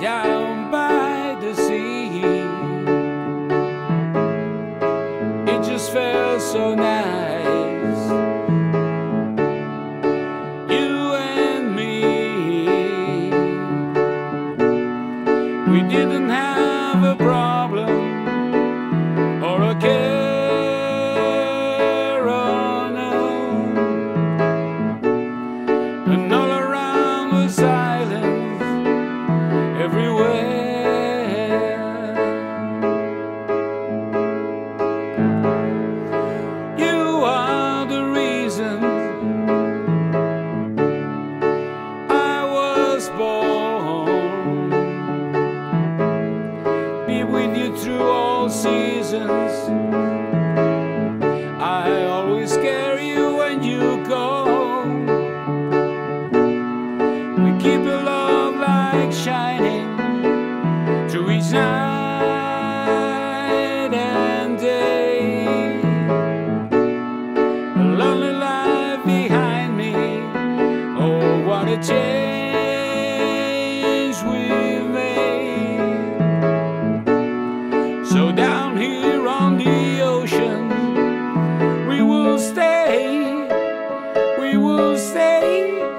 down by the sea. It just felt so nice. Everywhere. You are the reason I was born. Be with you through all seasons. Night and day. A lonely life behind me. Oh, what a change we've made. So down here on the ocean, we will stay. We will stay.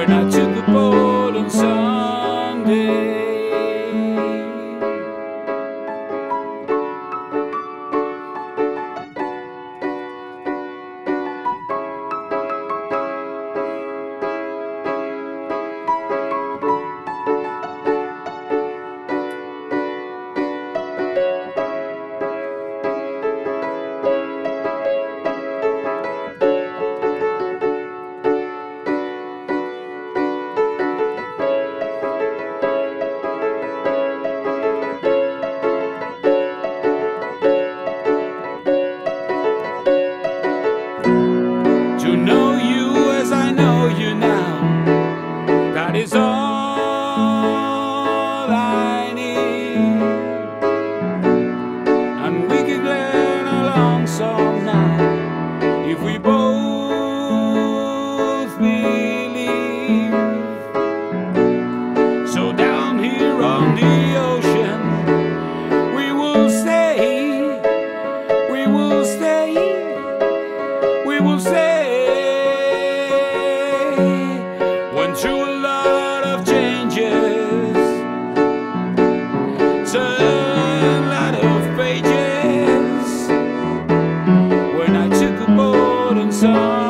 we're not we both believe. So down here on the ocean, we will stay, we will stay, we will stay. song.